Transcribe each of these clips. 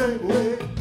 same way.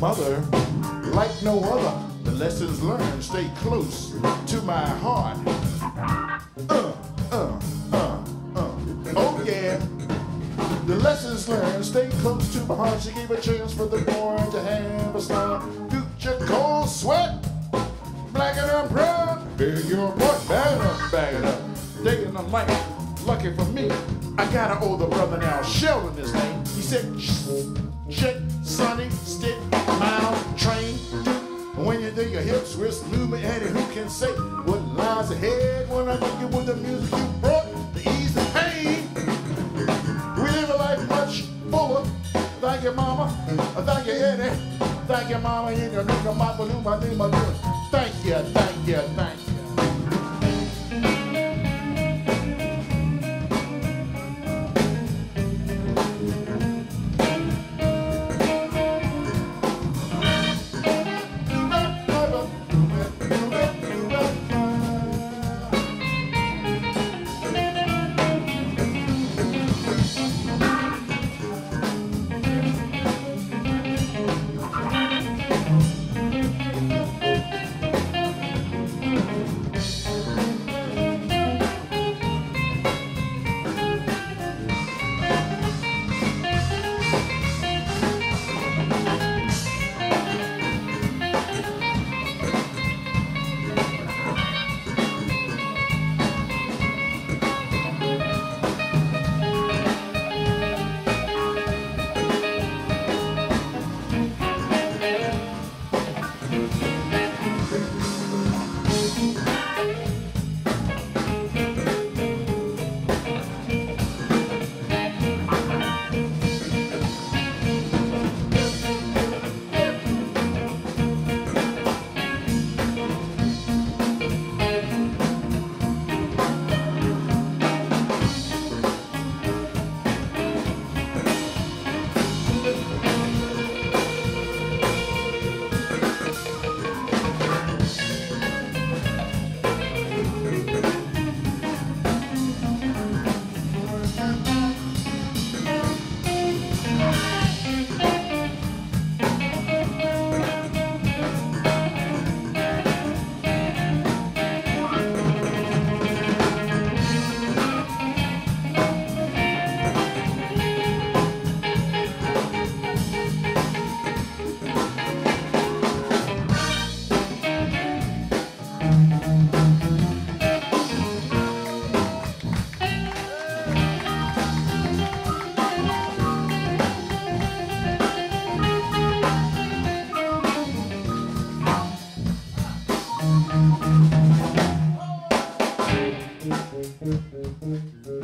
Mother, like no other. The lessons learned stay close to my heart. Uh, uh, uh, uh. Oh yeah. The lessons learned stay close to my heart. She gave a chance for the boy to have a star. Future cold sweat, black and I'm proud. Big your boy, bag it up, bag it up. Taking the mic, lucky for me. I got an older brother now, Sheldon his name. He said, check, sonny, Stitt, mile, Trane, when you do your hips, wrist movement, and who can say what lies ahead when I make you with the music you brought, to ease the pain. We live a life much fuller. Thank you, mama. Thank you, Eddie. Thank you, mama. Doing. Thank you, thank you, Mm-hmm.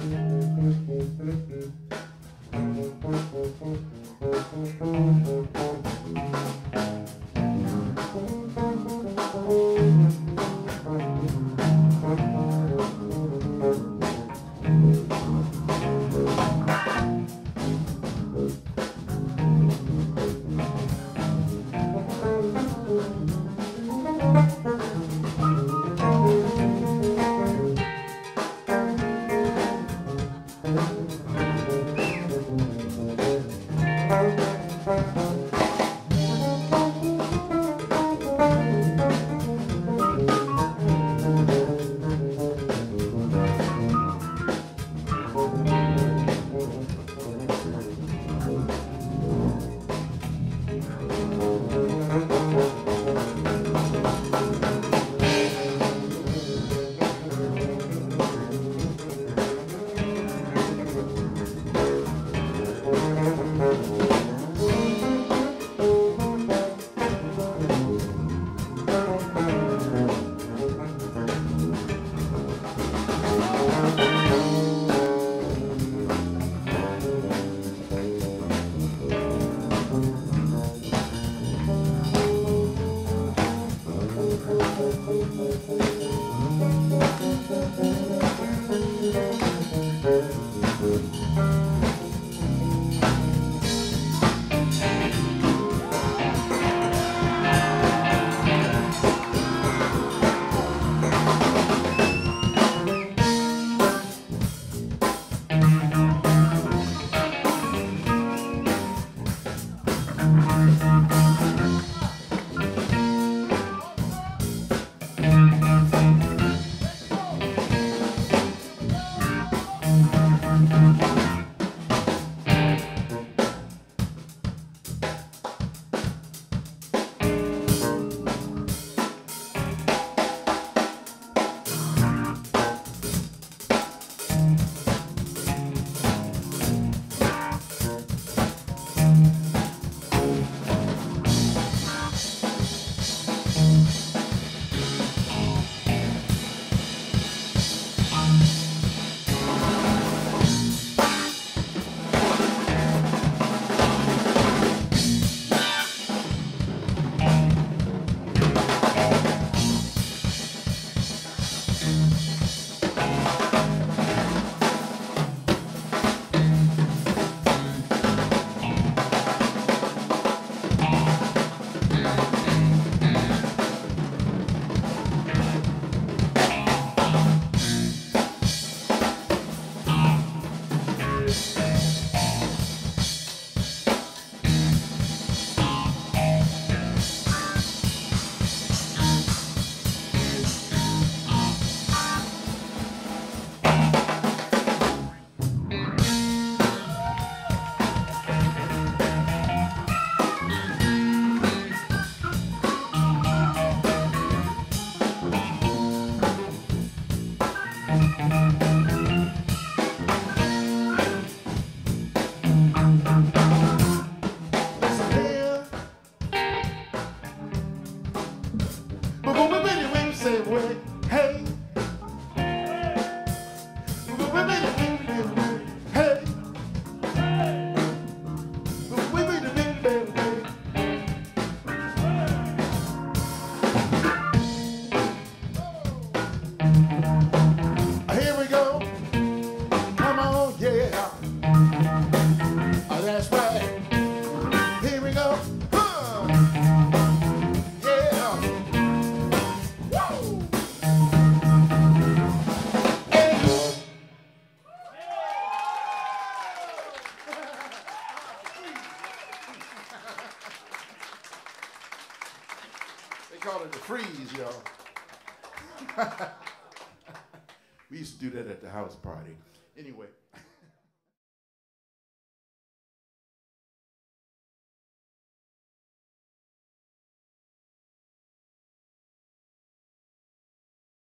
They call it the freeze, y'all. we used to do that at the house party. Anyway.